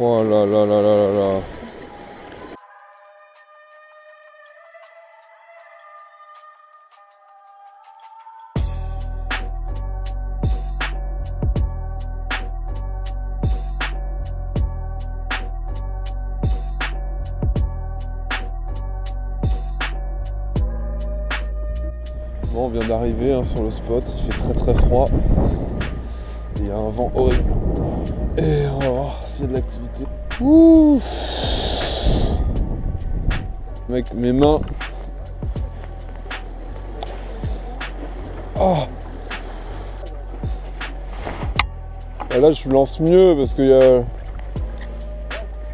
Oh. Bon, on vient d'arriver hein, sur le spot, il fait très très froid. Il y a un vent horrible. Et on va voir s'il y a de l'activité. Ouh Mec, mes mains. Oh Et là, je lance mieux parce qu'il y a.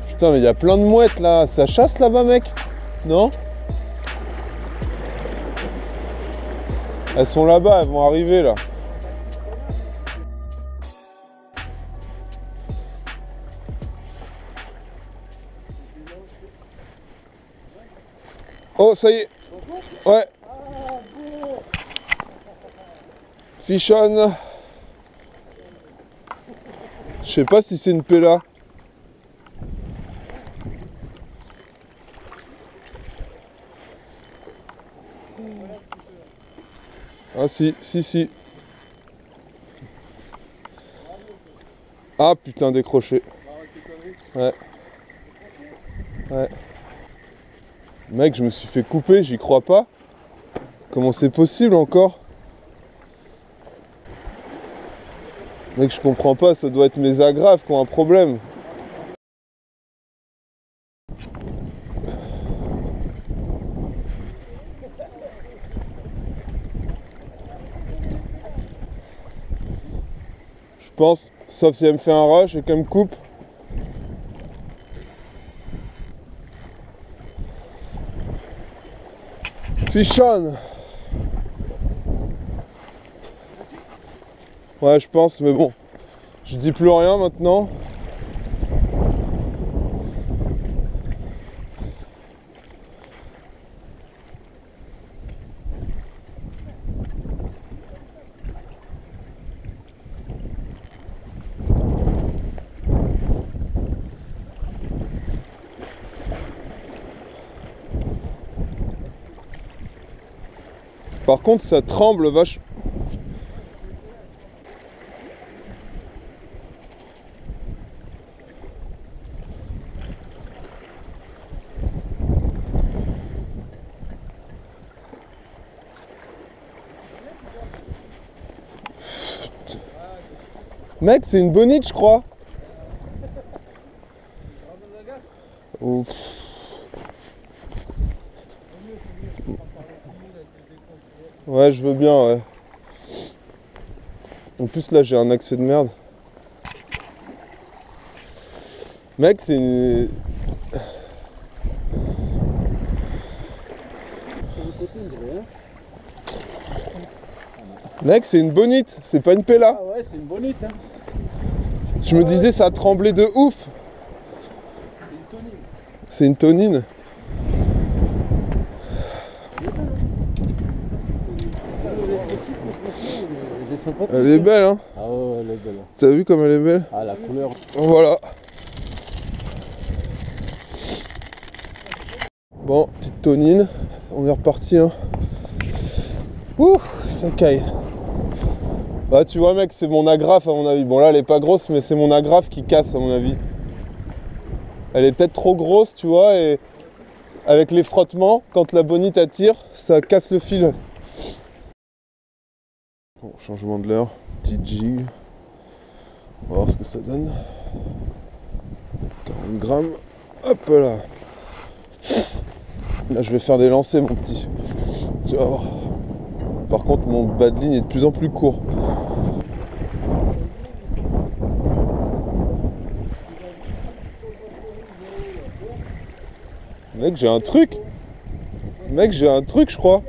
Putain, mais il y a plein de mouettes là. Ça chasse là-bas, mec Non? Elles sont là-bas, elles vont arriver là. Oh, ça y est. Ouais. Fish on. Je sais pas si c'est une pella. Ah si, si, si. Ah putain, décroché. Ouais. Ouais. Mec, je me suis fait couper, j'y crois pas. Comment c'est possible encore? Mec, je comprends pas, ça doit être mes agrafes qui ont un problème. Je pense, sauf si elle me fait un rush et qu'elle me coupe. Fish on Ouais, je pense, mais bon. Je dis plus rien maintenant. Par contre, ça tremble vache. Mec, c'est une bonite, je crois. Ouf. Ouais, je veux bien, ouais. En plus, là, j'ai un accès de merde. Mec, c'est une... Mec, c'est une bonite, c'est pas une pella. Ah ouais, c'est une bonite. Hein. Je me disais, ça a tremblé de ouf. C'est une tonine. J'ai sympa. Elle est belle, hein. Ah ouais, elle est belle. T'as vu comme elle est belle Ah, la couleur. Voilà. Bon, petite tonine. On est reparti, hein. Ouh, ça caille. Bah tu vois mec, c'est mon agrafe à mon avis. Bon là elle est pas grosse mais c'est mon agrafe qui casse à mon avis. Elle est peut-être trop grosse tu vois et avec les frottements, quand la bonite attire, ça casse le fil. Bon, changement de l'heure, petit jig. On va voir ce que ça donne. 40 grammes. Hop là. Là je vais faire des lancers mon petit. Tu vas voir. Par contre mon bas de ligne est de plus en plus court. Mec, j'ai un truc. Mec, j'ai un truc, je crois.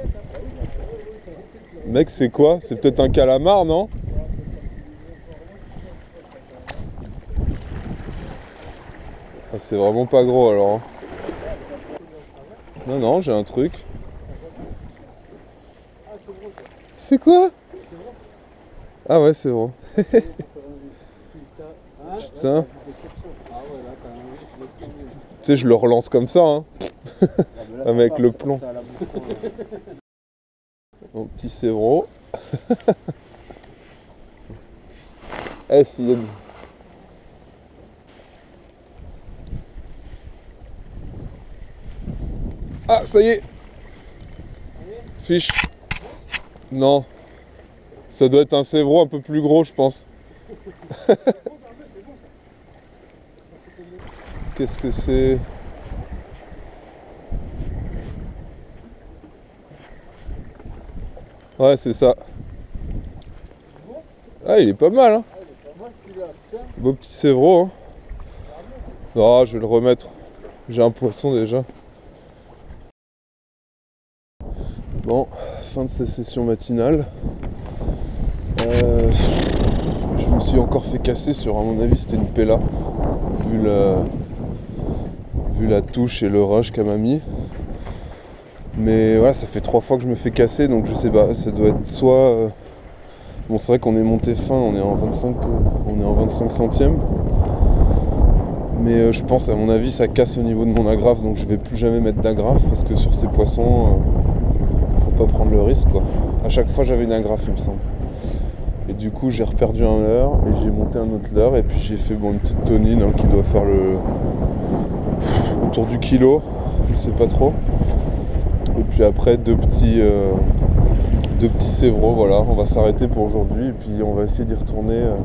Mec, c'est quoi? C'est peut-être un calamar, non? Ah, C'est vraiment pas gros alors. hein. Non, non, j'ai un truc. C'est quoi? Ah ouais, c'est bon. Putain. Tu sais, je le relance comme ça, hein. Ah, Avec le plomb. passé à la bouche, quoi. Mon petit Sévro. eh. Ah, ça y est Fiche. Non. Ça doit être un Sévro un peu plus gros, je pense. Qu'est-ce que c'est? Ouais, c'est ça. Ah, il est pas mal, hein. Beau petit Sévro, hein. Non, je vais le remettre. J'ai un poisson déjà. Bon, fin de cette session matinale. Euh, je me suis encore fait casser sur, à mon avis, c'était une Pella. Vu la, vu la touche et le rush qu'elle m'a mis. Mais voilà, ça fait trois fois que je me fais casser, donc je sais pas, ça doit être soit... euh, Bon, c'est vrai qu'on est monté fin, on est en 25, euh, on est en 25 centièmes. Mais euh, je pense, à mon avis, ça casse au niveau de mon agrafe, donc je vais plus jamais mettre d'agrafe parce que sur ces poissons, euh, faut pas prendre le risque quoi. À chaque fois, j'avais une agrafe, il me semble. Et du coup, j'ai reperdu un leurre et j'ai monté un autre leurre et puis j'ai fait une petite tonine hein, qui doit faire le autour du kilo, je sais pas trop. Puis après, deux petits. euh, deux petits sévros, voilà, on va s'arrêter pour aujourd'hui et puis on va essayer d'y retourner euh,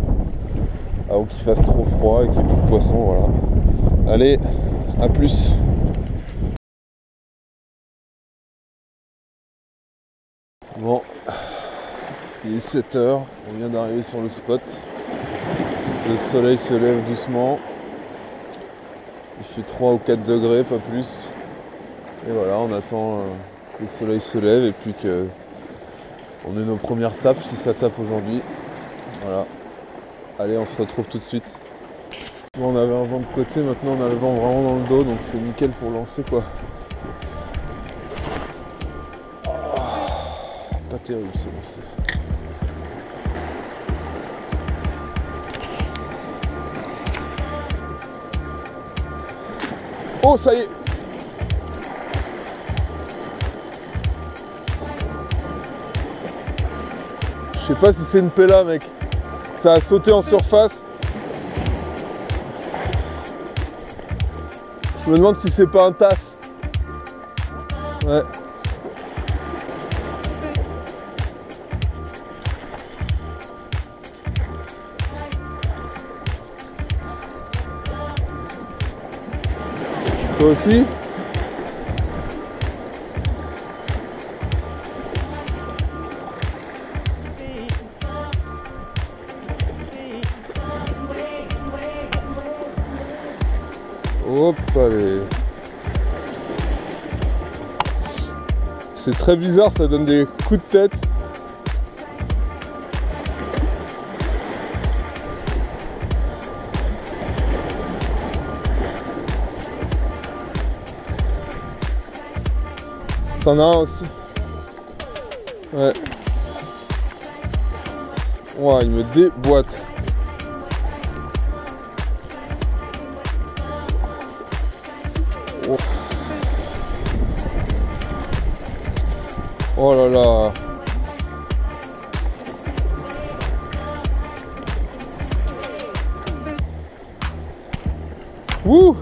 avant qu'il fasse trop froid et qu'il n'y ait plus de poisson, voilà. Allez, à plus Bon, il est 7h, on vient d'arriver sur le spot. Le soleil se lève doucement. Il fait 3 ou 4 degrés, pas plus. Et voilà, on attend euh, le soleil se lève et puis que on est nos premières tapes si ça tape aujourd'hui. Voilà. Allez, on se retrouve tout de suite. Bon, on avait un vent de côté, maintenant on a le vent vraiment dans le dos, donc c'est nickel pour lancer quoi. Ah, pas terrible ce lancer. Oh, ça y est sais pas si c'est une pella, mec. Ça a sauté en surface. Je me demande si c'est pas un tasse. Ouais. Toi aussi? Hop, allez. C'est très bizarre, ça donne des coups de tête. T'en as un aussi Ouais. Ouah, il me déboîte. Oh là là. Wouh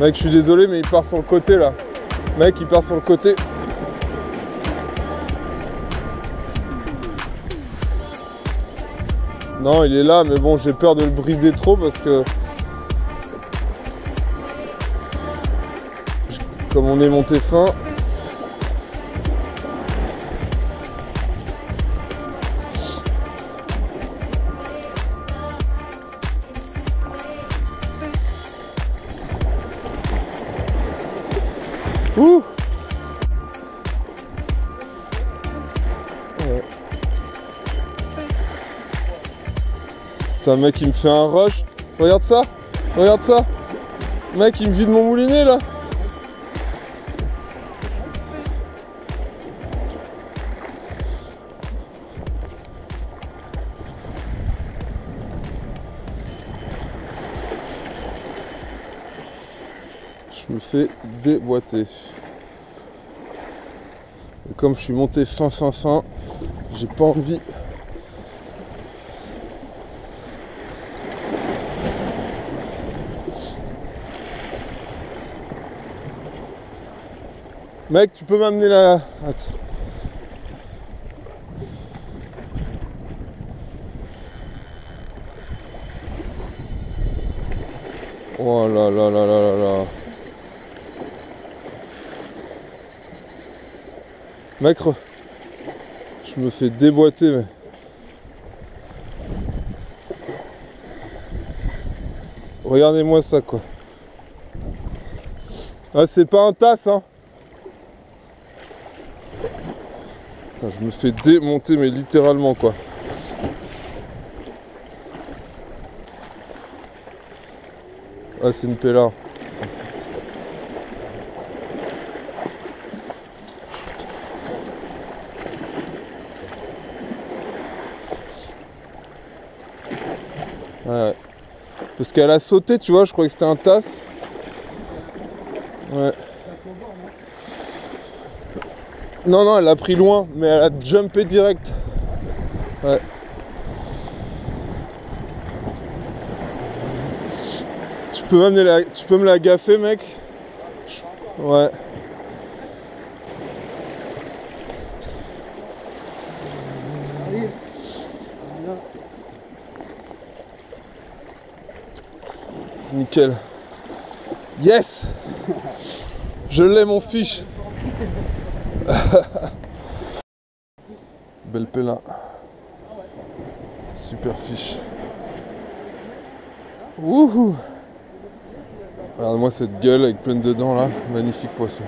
Mec, je suis désolé, mais il part sur le côté là. Mec, il part sur le côté. Non, il est là, mais bon, j'ai peur de le brider trop parce que. Comme on est monté fin. Ouh. Putain, mec, il me fait un rush. Regarde ça. Regarde ça. Mec, il me vide mon moulinet là. Je me fais déboîter. Et comme je suis monté fin fin fin, j'ai pas envie Mec, tu peux m'amener la. Attends. Oh là là là là là là. Mec, je me fais déboîter, mais. Regardez-moi ça, quoi. Ah, c'est pas un tasse, hein. Je me fais démonter, mais littéralement, quoi. Ah, c'est une pella. Ouais. Parce qu'elle a sauté, tu vois, je croyais que c'était un tasse. Ouais. Non, non, elle l'a pris loin, mais elle a jumpé direct. Ouais. Tu peux, m'amener la... tu peux me la gaffer, mec? Ouais. Nickel. Yes Je l'ai mon fiche Belle pella. Super fiche. Wouhou Regarde-moi cette gueule avec plein de dents là. Magnifique poisson.